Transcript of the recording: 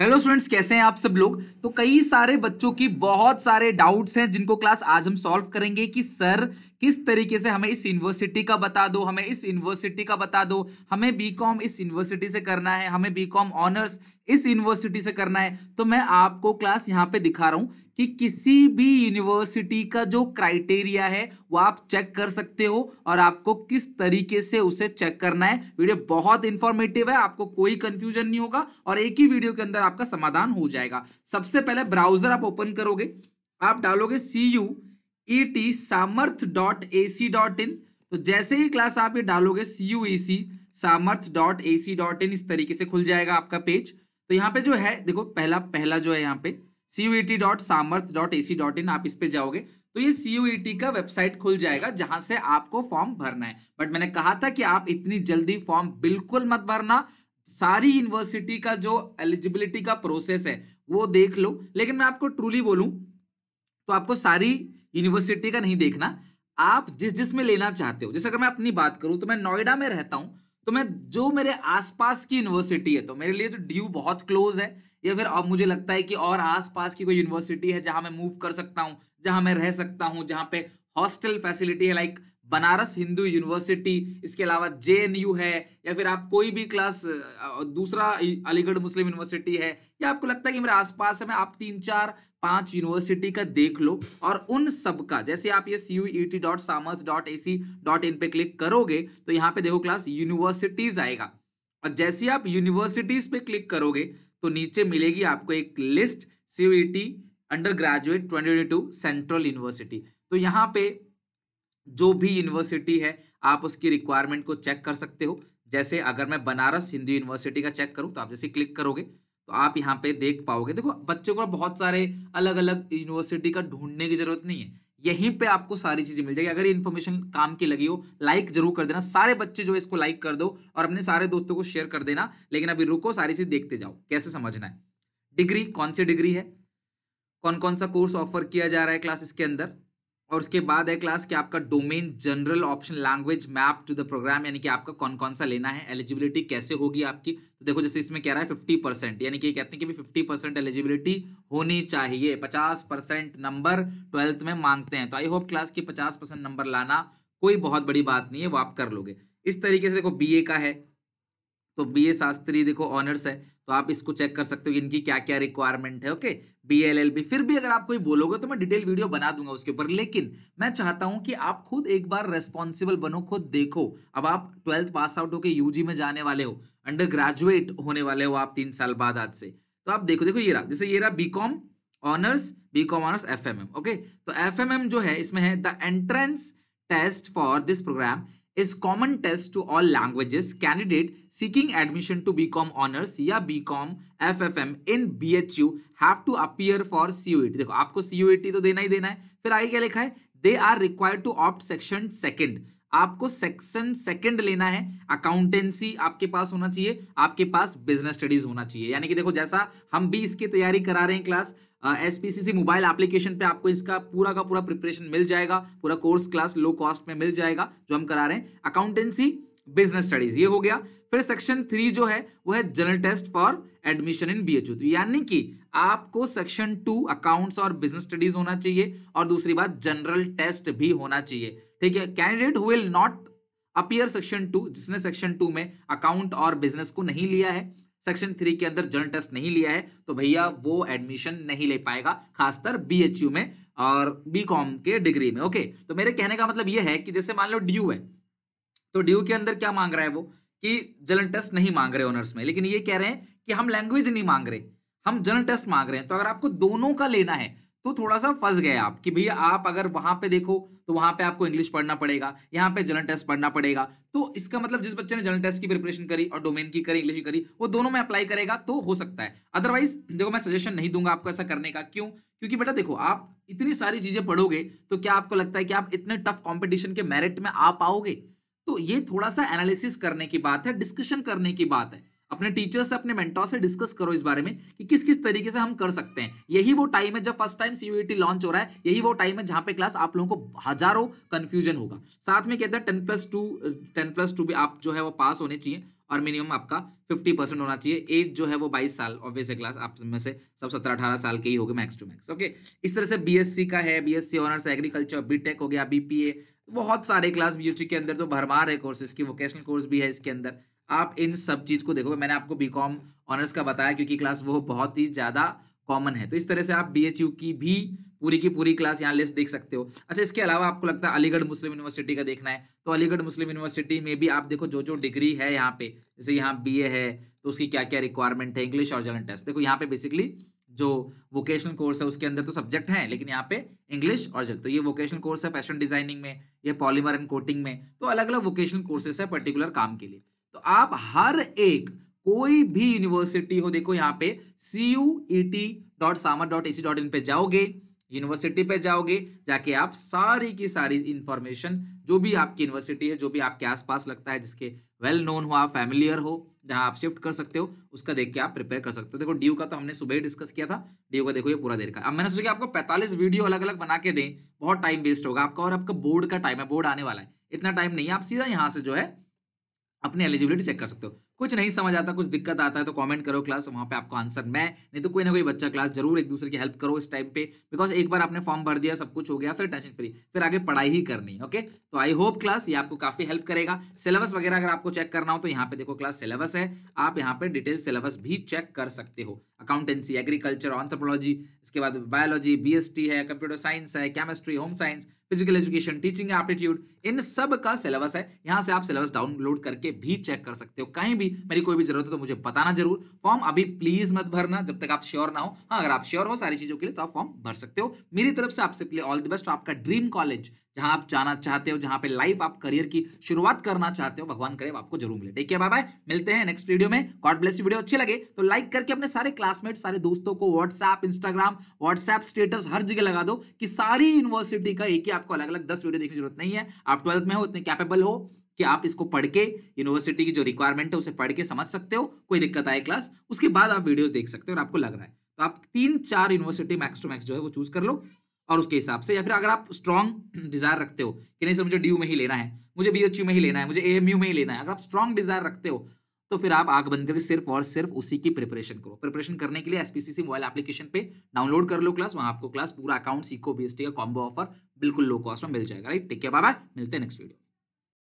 Hello students कैसे हैं आप सब लोग? तो कई सारे बच्चों की बहुत सारे डाउट्स हैं जिनको क्लास आज हम सॉल्व करेंगे कि सर किस तरीके से हमें इस यूनिवर्सिटी का बता दो, हमें इस यूनिवर्सिटी का बता दो, हमें बीकॉम इस यूनिवर्सिटी से करना है, हमें बीकॉम ऑनर्स इस यूनिवर्सिटी से करना है। तो मैं आपको क्लास यहाँ पे दिखा रहा हूँ कि किसी भी यूनिवर्सिटी का जो क्राइटेरिया है, वो आप चेक कर सकते हो और आपको किस तरीके से उसे चेक करना है। वीडियो बहुत इंफॉर्मेटिव है, आपको कोई कंफ्यूजन नहीं होगा और एक ही वीडियो के अंदर आपका समाधान हो जाएगा। सबसे पहले ब्राउज़र आप ओपन करोगे, आप डालोगे C U E T Samarth dot A C dot in तो जैसे ही क्लास आप ये डालोगे सी यू ई सी सामर्थ डॉट ए सी डॉट इन इस तरीके से खुल जाएगा आपका पेज तो यहाँ पे जो है, देखो, पहला पहला जो है यहाँ पे C U E T dot Samarth dot A C dot in आप इस पे जाओगे तो ये सी यू ई टी का वेबसाइट खुल जाएगा, जहाँ से आपको फॉर्म भरना है। बट मैंने कहा था कि आप इतनी जल्दी फॉर्म बिल्कुल मत भरना, सारी यूनिवर्सिटी का जो एलिजिबिलिटी का प्रोसेस है, वो देख लो। लेकिन मैं आपको ट्रूली बोलूँ तो आपको सारी यूनिवर्सिटी का नहीं देखना। आप जिस जिस में लेना चाहते हो, जैसे अगर मैं अपनी बात करूँ तो मैं नोएडा में रहता हूँ तो मैं जो मेरे आसपास की यूनिवर्सिटी है तो मेरे लिए तो ड्यू बहुत क्लोज है, या फिर अब मुझे लगता है कि और आसपास की कोई यूनिवर्सिटी है जहाँ मैं मूव कर सकता हूँ, जहाँ मैं रह सकता हूँ, जहाँ पे हॉस्टल फैसिलिटी है लाइक बनारस हिंदू यूनिवर्सिटी, इसके अलावा जेएनयू है, या फिर आप कोई भी क्लास दूसरा अलीगढ़ मुस्लिम यूनिवर्सिटी है, या आपको लगता है कि मेरे आसपास है, मैं आप तीन, चार, पाँच यूनिवर्सिटी का देख लो, और उन सब का, जैसे आप ये C U E T dot Samarth dot A C dot in पे क्लिक करोगे तो यहाँ पे देखो क्लास यूनिवर्सिटीज आएगा। और जैसे आप यूनिवर्सिटीज पे क्लिक करोगे तो नीचे मिलेगी आपको एक list C U E T undergraduate twenty central university तो यहाँ पे जो भी यूनिवर्सिटी है, आप उसकी रिक्वायरमेंट को चेक कर सकते हो। जैसे अगर मैं बनारस हिंदू यूनिवर्सिटी का चेक करूँ तो आप जैसे क्लिक करोगे तो आप यहाँ पे देख पाओगे। देखो, बच्चों को बहुत सारे अलग अलग यूनिवर्सिटी का ढूँढने की ज़रूरत नहीं है। यहीं पे आपको सारी चीज़ें मिल जाएगी। अगर ये इन्फॉर्मेशन काम की लगी हो लाइक ज़रूर कर देना। सारे बच्चे जो इसको लाइक कर दो और अपने सारे दोस्तों को शेयर कर देना। लेकिन अभी रुको, सारी चीज़ देखते जाओ, कैसे समझना है। डिग्री, कौन सी डिग्री है? कौन कौन सा कोर्स ऑफ़र किया जा रहा है क्लासेस के अंदर? और उसके बाद है क्लास कि आपका domain general option language map to the program यानी कि आपका कौन कौन सा लेना है एलिजिबिलिटी कैसे होगी आपकी? तो देखो जैसे इसमें कह रहा है फिफ्टी परसेंट यानी कि कहते हैं कि फिफ्टी परसेंट एलिजिबिलिटी होनी चाहिए। पचास परसेंट नंबर ट्वेल्थ में मांगते हैं। तो आई होप क्लास की पचास परसेंट नंबर लाना कोई बहुत बड़ी बात नहीं है, वो आप कर लोगे। इस तरीके से देखो बीए का है। तो बी ए शास्त्री देखो ऑनर्स है तो आप इसको चेक कर सकते हो, इनकी क्या क्या रिक्वायरमेंट है okay B L L B फिर भी अगर आप कोई बोलोगे तो मैं डिटेल वीडियो बना दूँगा उसके ऊपर, लेकिन मैं चाहता हूँ कि आप खुद एक बार रेस्पॉन्सिबल बनो, खुद देखो। अब आप ट्वेल्थ पास आउट होकर यूजी में जाने वाले हो अंडर ग्रेजुएट होने वाले हो आप तीन साल बाद आज से। तो आप देखो देखो ये रहा, जैसे ये रहा B com honours B com honours F M M okay तो एफ़ एम एम जो है, इसमें है the entrance test for this program is common test to all languages candidate seeking admission to bcom honors या bcom ffm in bhu have to appear for CUET देखो आपको CUET तो देना ही देना है फिर आगे क्या लिखा है they are required to opt section second आपको सेक्शन सेकंड लेना है। अकाउंटेंसी आपके पास होना चाहिए, आपके पास बिज़नेस स्टडीज़ होना चाहिए। यानी कि देखो, जैसा हम भी इसकी तैयारी करा रहे हैं क्लास एसपीसीसी मोबाइल एप्लीकेशन पे आपको इसका पूरा का पूरा प्रिपरेशन मिल जाएगा, पूरा कोर्स क्लास लो कॉस्ट में मिल जाएगा, जो हम करा रहे हैं। अकाउंटेंसी बिज़नेस स्टडीज़ ये हो गया। फिर सेक्शन थ्री जो है, वो है general test for admission in B तो यानी कि आपको सेक्शन टू अकाउंट्स और बिज़नेस स्टडीज़ होना चाहिए और दूसरी बात जनरल टेस्ट भी होना चाहिए। ठीक है? Candidate who will not appear section two जिसने सेक्शन टू में अकाउंट और बिज़नेस को नहीं लिया है सेक्शन थ्री के अंदर जनरल टेस्ट नहीं लिया है तो भैया वो एडमिशन नहीं ले पाएगा, खासकर बीएचयू में और बी के डिग्री में ओके तो मेरे कहने का मतलब ये है कि जैसे मान लो ड्यू है तो ड्यू के अंदर क्या मांग रहा है वो? कि जनरल टेस्ट नहीं मांग रहे ऑनर्स में। लेकिन ये कह रहे हैं कि हम लैंग्वेज नहीं मांग रहे। हम जनरल टेस्ट मांग रहे हैं। तो अगर आपको दोनों का लेना है तो थोड़ा सा फंस गए आप कि भैया आप अगर वहाँ पे देखो तो वहाँ पे आपको इंग्लिश पढ़ना पड़ेगा। यहाँ पे जनरल टेस्ट पढ़ना पड़ेगा। तो इसका मतलब जिस बच्चे ने जनरल टेस्ट की प्रिपरेशन करी और डोमेन की करी इंग्लिश की करी, वो दोनों में अप्लाई करेगा तो हो सकता है। अदरवाइज़ देखो मैं सजेशन नहीं दूँगा आपको ऐसा करने का। क्यों? क्योंकि बेटा देखो, आप इतनी सारी चीज़ें पढ़ोगे तो क्या आपको लगता है कि आप इतने टफ कॉम्पिटिशन के मेरिट में आ पाओगे? तो ये थोड़ा सा एनालिसिस करने की बात है डिस्कशन करने की बात है। अपने टीचर से, अपने मेंटोर से डिस्कस करो इस बारे में कि किस किस तरीके से हम कर सकते हैं। यही वो टाइम है जब फ़र्स्ट टाइम सीयूईटी लॉन्च हो रहा है, यही वो टाइम है जहाँ पे क्लास आप लोगों को हज़ारों कंफ्यूजन होगा। साथ में कहते हैं ten plus two ten plus two भी आप जो है वो पास होने चाहिए और मिनिमम आपका फिफ्टी परसेंट होना चाहिए। एज जो है वो बाईस साल ऑब्वियस क्लास आप में से सब सत्रह अठारह साल के ही हो गए मैक्स टू मैक्स ओके इस तरह से बीएससी का है बीएससी ऑनर्स एग्रीकल्चर बीटेक हो गया बीपीए बहुत सारे क्लास बीयूची के अंदर तो भरमार है कोर्सेज की वोकेशनल कोर्स भी है इसके अंदर। आप इन सब चीज़ को देखोगे, मैंने आपको बीकॉम ऑनर्स का बताया क्योंकि क्लास वो बहुत ही ज़्यादा कॉमन है। तो इस तरह से आप बीएचयू की भी पूरी की पूरी क्लास यहाँ लिस्ट देख सकते हो। अच्छा इसके अलावा आपको लगता है अलीगढ़ मुस्लिम यूनिवर्सिटी का देखना है। तो अलीगढ़ मुस्लिम यूनिवर्सिटी में भी आप देखो जो जो डिग्री है यहाँ पे, जैसे यहाँ बी है तो उसकी क्या क्या रिक्वायरमेंट है इंग्लिश और जर्नल टेस्ट देखो यहाँ पे बेसिकली जो वोकेशनल कोर्स है, उसके अंदर तो सब्जेक्ट हैं, लेकिन यहाँ पे इंग्लिश और जल तो ये वोकेशनल कोर्स है फ़ैशन डिज़ाइनिंग में, ये पॉलीमर एंड कोटिंग में तो अलग अलग वोकेशनल कोर्सेस है पर्टिकुलर काम के लिए। तो आप हर एक, कोई भी यूनिवर्सिटी हो, देखो यहाँ पे C U E T dot Samarth dot A C dot in पे जाओगे यूनिवर्सिटी पे जाओगे, जाके आप सारी की सारी इंफॉर्मेशन जो भी आपकी यूनिवर्सिटी है, जो भी आपके आसपास लगता है, जिसके वेल नोन हो, आप फैमिलियर हो जहाँ आप शिफ्ट कर सकते हो, उसका देख के आप प्रिपेयर कर सकते हो। देखो ड्यू का तो हमने सुबह ही डिस्कस किया था। ड्यू का देखो, ये पूरा देर का। अब मैंने सोचा कि आपको 45 वीडियो अलग अलग बना के दें, बहुत टाइम वेस्ट होगा। आपका और आपका बोर्ड का टाइम है बोर्ड आने वाला है। इतना टाइम नहीं है, आप सीधा यहाँ से जो है, अपनी एलिजिबिलिटी चेक कर सकते हो। कुछ नहीं समझ आता, कुछ दिक्कत आता है तो कमेंट करो क्लास वहाँ पे आपको आंसर मैं नहीं तो कोई ना कोई बच्चा क्लास ज़रूर एक दूसरे की हेल्प करो इस टाइम पे बिकॉज़ एक बार आपने फॉर्म भर दिया, सब कुछ हो गया, फिर टेंशन फ्री फिर आगे पढ़ाई ही करनी ओके तो आई होप क्लास ये आपको काफ़ी हेल्प करेगा। सिलेबस वगैरह अगर आपको चेक करना हो तो यहाँ पे देखो क्लास सिलेबस है, आप यहाँ पे डिटेल सिलेबस भी चेक कर सकते हो। अकाउंटेंसी एग्रीकल्चर ऑन्थ्रोपोलॉजी इसके बाद बायोलॉजी BST है कंप्यूटर साइंस है chemistry home science physical education teaching aptitude इन सब का सिलेबस है। यहाँ से आप सिलेबस डाउनलोड करके भी चेक कर सकते हो। कहीं भी मेरी कोई भी ज़रूरत हो तो मुझे बताना ज़रूर। फॉर्म अभी प्लीज़ मत भरना जब तक आप श्योर ना हो। हाँ अगर आप श्योर हो सारी चीज़ों के लिए तो आप फॉर्म भर सकते हो। मेरी तरफ़ से आपसे ऑल द बेस्ट आपका ड्रीम कॉलेज जहाँ आप जाना चाहते हो, जहाँ पे लाइफ आप करियर की शुरुआत करना चाहते हो, भगवान करे आपको ज़रूर मिले। ठीक है बाय बाय मिलते हैं नेक्स्ट वीडियो में। गॉड ब्लेस वीडियो अच्छी लगे तो लाइक करके अपने सारे क्लासमेट सारे दोस्तों को व्हाट्सएप इंस्टाग्राम व्हाट्सएप स्टेटस हर जगह लगा दो कि सारी यूनिवर्सिटी का एक ही आपको अलग अलग दस वीडियो देखने की ज़रूरत नहीं है। आप ट्वेल्थ में हो इतने कैपेबल हो। कि आप इसको पढ़ के यूनिवर्सिटी की जो रिक्वायरमेंट है, उसे पढ़ के समझ सकते हो, कोई दिक्कत आए क्लास उसके बाद आप वीडियोस देख सकते हो और आपको लग रहा है। तो आप तीन चार यूनिवर्सिटी मैक्स टू मैक्स जो है वो चूज़ कर लो और उसके हिसाब से, या फिर अगर आप स्ट्रॉन्ग डिज़ायर रखते हो कि नहीं सर, मुझे डी में ही लेना है, मुझे बी में ही लेना है, मुझे एएमयू में ही लेना है, अगर आप स्ट्रॉन्ग डिज़ायर रखते हो तो फिर आप आग बंद करके सिर्फ़ और सिर्फ़ उसी की प्रिपरेशन करो। प्रिपरेशन करने के लिए एसपीसीसी मोबाइल एप्लीकेशन पे डाउनलोड कर लो क्लास वहाँ आपको क्लास पूरा अकाउंट सीखो बीएसटी का कॉम्बो ऑफ़र बिल्कुल लो कॉस्ट में मिल जाएगा। राइट टेक केयर बाय मिलते हैं नेक्स्ट वीडियो